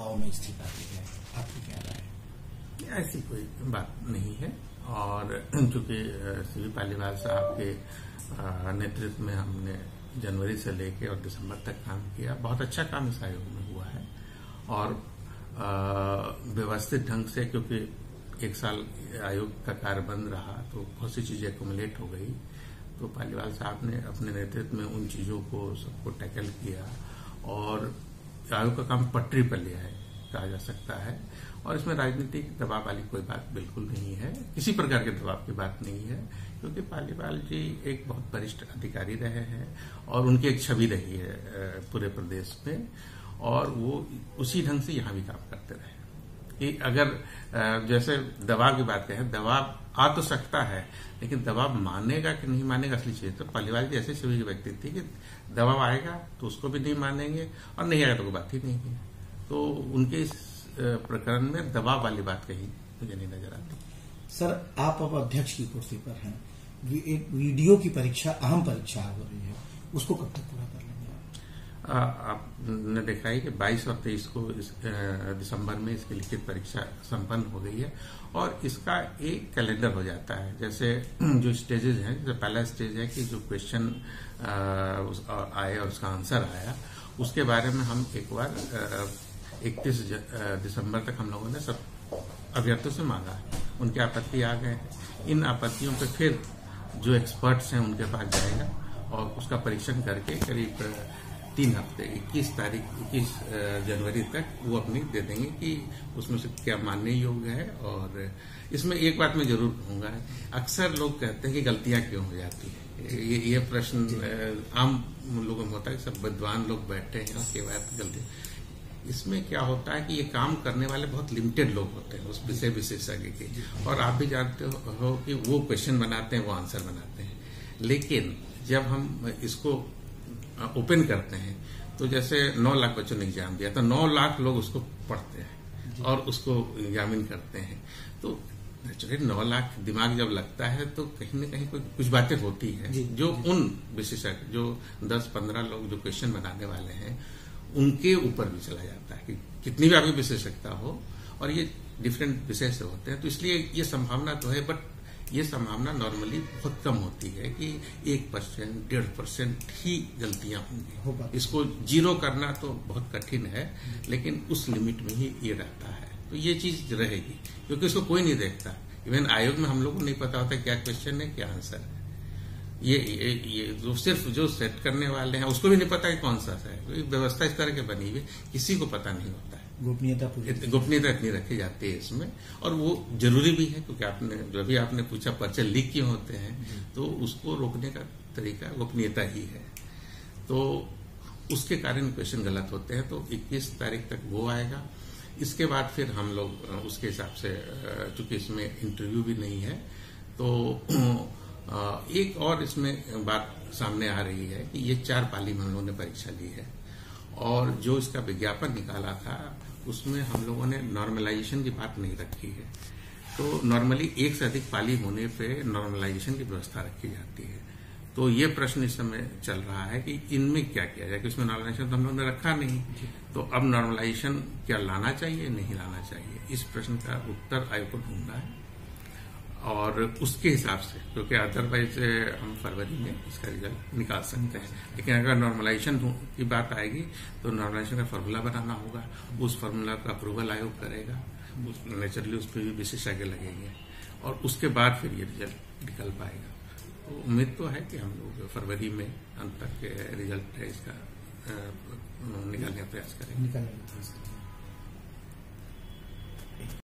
दबाव में स्थित आती है आपकी क्या राय है ऐसी कोई बात नहीं है। और चूँकि सी वी पालीवाल साहब के नेतृत्व में हमने जनवरी से लेके और दिसंबर तक काम किया, बहुत अच्छा काम इस आयोग में हुआ है। और व्यवस्थित ढंग से क्योंकि एक साल आयोग का कार्य बंद रहा तो बहुत सी चीज़ें एकुमुलेट हो गई। तो पालीवाल साहब ने अपने नेतृत्व में उन चीज़ों को सबको टैकल किया। और आयोग का काम पटरी पर लिया है कहा जा सकता है। और इसमें राजनीतिक दबाव वाली कोई बात बिल्कुल नहीं है। किसी प्रकार के दबाव की बात नहीं है, क्योंकि पालीवाल जी एक बहुत वरिष्ठ अधिकारी रहे हैं और उनकी एक छवि रही है पूरे प्रदेश में। और वो उसी ढंग से यहाँ भी काम करते रहे। कि अगर जैसे दबाव की बात कहें दबाव आ तो सकता है लेकिन दबाव मानेगा कि नहीं मानेगा असली चीज़ तो पालीवाल जी ऐसे के व्यक्ति थी कि दबाव आएगा तो उसको भी नहीं मानेंगे और नहीं आएगा तो कोई बात ही नहीं है। तो उनके इस प्रकरण में दबाव वाली बात कही मुझे नहीं नज़र आती। सर आप अब अध्यक्ष की कुर्सी पर हैं। एक वीडियो की परीक्षा अहम परीक्षा हो रही है। उसको कब तक पूरा कर लेंगे आप? आपने देखा है कि 22 और 23 को दिसंबर में इसकी लिखित परीक्षा संपन्न हो गई है और इसका एक कैलेंडर हो जाता है। जैसे, जो स्टेजेस हैं, जैसे पहला स्टेज है कि जो क्वेश्चन आए और उसका आंसर आया, उसके बारे में हम एक बार इकतीस दिसंबर तक हम लोगों ने सब अभ्यर्थियों से मांगा उनकी आपत्ति आ गए इन आपत्तियों पे फिर जो एक्सपर्ट्स हैं उनके पास जाएगा और उसका परीक्षण करके करीब तीन हफ़्ते 21 तारीख 21 अ, जनवरी तक वो अपनी दे देंगे कि उसमें से क्या मानने योग्य है और इसमें एक बात मैं ज़रूर कहूँगा अक्सर लोग कहते हैं कि गलतियाँ क्यों हो जाती है? ये, ये प्रश्न आम लोगों में होता है कि सब विद्वान लोग बैठे हैं उसके बाद गलती। इसमें क्या होता है कि ये काम करने वाले बहुत लिमिटेड लोग होते हैं उस विषय विशेषज्ञ के। और आप भी जानते हो कि वो क्वेश्चन बनाते हैं वो आंसर बनाते हैं। लेकिन जब हम इसको ओपन करते हैं तो जैसे नौ लाख बच्चों ने एग्ज़ाम दिया तो नौ लाख लोग उसको पढ़ते हैं और उसको एग्जामिन करते हैं। तो नेचुरली नौ लाख दिमाग जब लगता है तो कहीं ना कहीं कोई कुछ बातें होती हैं जी, जो उन विशेषज्ञ जो दस पंद्रह लोग जो क्वेश्चन बनाने वाले हैं उनके ऊपर भी चला जाता है कि कितनी भी आपकी विशेषज्ञता हो और ये डिफरेंट विषय से होते हैं। तो इसलिए ये संभावना तो है बट ये संभावना नॉर्मली बहुत कम होती है कि एक परसेंट डेढ़ परसेंट ही गलतियाँ होंगी। इसको ज़ीरो करना तो बहुत कठिन है लेकिन उस लिमिट में ही ये रहता है। तो ये चीज़ रहेगी क्योंकि इसको कोई नहीं देखता। इवन आयोग में हम लोग को नहीं पता होता क्या क्वेश्चन है क्या आंसर है। ये ये ये जो सिर्फ़ जो सेट करने वाले हैं उसको भी नहीं पता कि कौन सा है। क्योंकि व्यवस्था इस तरह की बनी हुई किसी को पता नहीं होता। गोपनीयता गोपनीयता इतनी रखी जाती है इसमें और वो ज़रूरी भी है क्योंकि आपने जो भी आपने पूछा पर्चे लीक क्यों होते हैं तो उसको रोकने का तरीका गोपनीयता ही है। तो उसके कारण क्वेश्चन गलत होते हैं तो 21 तारीख तक वो आएगा। इसके बाद फिर हम लोग उसके हिसाब से चूँकि इसमें इंटरव्यू भी नहीं है तो एक और इसमें बात सामने आ रही है कि ये चार पाली में हम लोगों ने परीक्षा ली है। और जो इसका विज्ञापन निकाला था उसमें हम लोगों ने नॉर्मलाइजेशन की बात नहीं रखी है। तो नॉर्मली एक से अधिक पाली होने पे नॉर्मलाइजेशन की व्यवस्था रखी जाती है। तो ये प्रश्न इस समय चल रहा है कि इनमें क्या किया जाए कि उसमें नॉर्मलाइजेशन तो हम लोगों ने रखा नहीं। तो अब नॉर्मलाइजेशन क्या लाना चाहिए नहीं लाना चाहिए? इस प्रश्न का उत्तर आयोग को ढूंढना है। और उसके हिसाब से, क्योंकि अदरवाइज़ हम फरवरी में इसका रिज़ल्ट निकाल सकते हैं। लेकिन अगर नॉर्मलाइजेशन की बात आएगी तो नॉर्मलाइजेशन का फार्मूला बनाना होगा। उस फार्मूला का अप्रूवल आयोग करेगा। नेचुरली उस पर भी विशेषज्ञ लगेंगे। और उसके बाद फिर ये रिज़ल्ट निकल पाएगा। तो उम्मीद तो है कि हम लोग फरवरी में अंत तक रिज़ल्ट है इसका निकालने का प्रयास निकालने का प्रयास करेंगे।